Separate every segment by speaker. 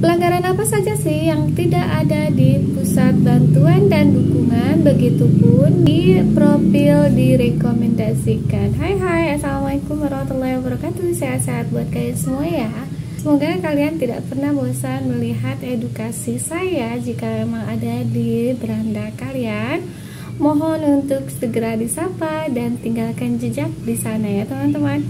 Speaker 1: Pelanggaran apa saja sih yang tidak ada di pusat bantuan dan dukungan? Begitupun di profil direkomendasikan. Hai hai. Assalamualaikum warahmatullahi wabarakatuh. Sehat-sehat buat kalian semua ya. Semoga kalian tidak pernah bosan melihat edukasi saya Jika memang ada di beranda kalian. Mohon untuk segera disapa dan tinggalkan jejak di sana ya teman-teman.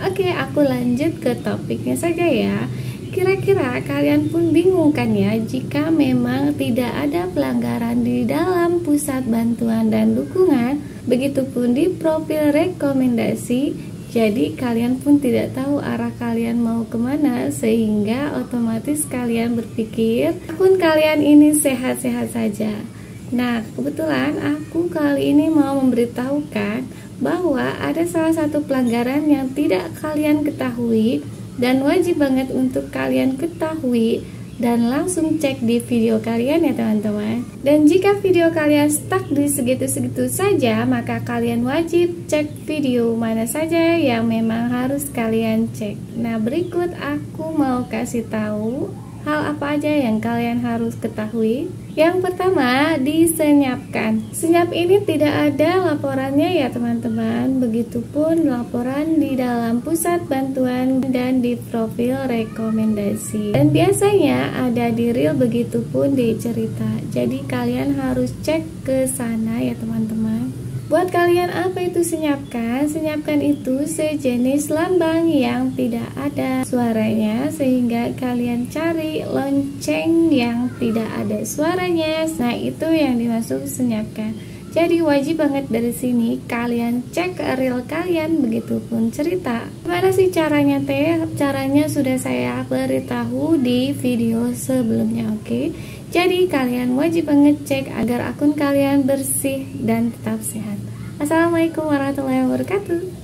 Speaker 1: Oke aku lanjut ke topiknya saja ya Kira-kira kalian pun bingung kan ya jika memang tidak ada pelanggaran di dalam pusat bantuan dan dukungan, begitupun di profil rekomendasi, jadi kalian pun tidak tahu arah kalian mau ke mana sehingga otomatis kalian berpikir akun kalian ini sehat-sehat saja. Nah, kebetulan aku kali ini mau memberitahukan bahwa ada salah satu pelanggaran yang tidak kalian ketahui dan wajib banget untuk kalian ketahui dan langsung cek di video kalian ya teman-teman. Dan jika video kalian stuck di segitu-segitu saja maka kalian wajib cek video mana saja yang memang harus kalian cek. Nah berikut aku mau kasih tahu hal apa aja yang kalian harus ketahui? Yang pertama, disenyapkan. Senyap ini tidak ada laporannya ya teman-teman. Begitupun laporan di dalam pusat bantuan dan di profil rekomendasi. Dan biasanya ada di real begitupun di cerita. Jadi kalian harus cek ke sana ya teman-teman. Buat kalian apa itu senyapkan? Senyapkan itu sejenis lambang yang tidak ada suaranya sehingga kalian cari lonceng yang tidak ada suaranya. Nah, itu yang dimaksud senyapkan. Jadi wajib banget dari sini kalian cek real kalian begitupun cerita. Gimana sih caranya teh? Caranya sudah saya beritahu di video sebelumnya, oke? Okay? Jadi kalian wajib mengecek agar akun kalian bersih dan tetap sehat. Assalamualaikum warahmatullahi wabarakatuh.